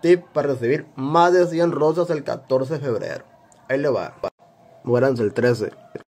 tip para recibir más de 100 rosas el 14 de febrero. Ahí le va. Muéranse el 13.